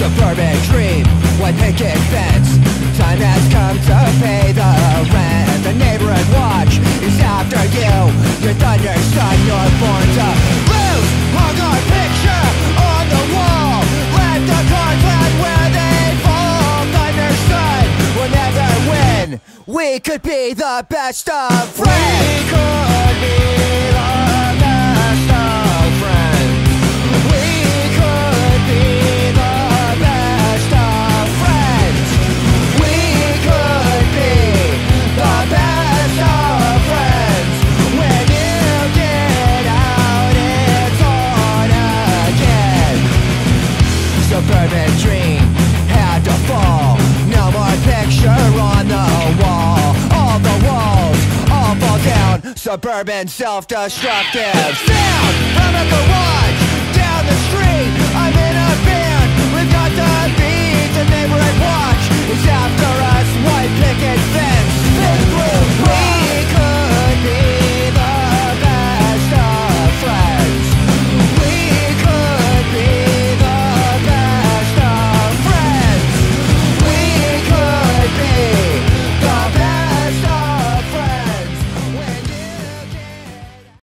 Suburban dream, one picket fence Time has come to pay the rent. The neighborhood watch is after you. Your thunder son, you're born to lose. Hung our picture on the wall. Let the cards land where they fall Thunder son will never win. We could be the best of friends Suburban dream. Had to fall. No more picture on the wall. All the walls all fall down. Suburban self-destructive. Sound, chemical war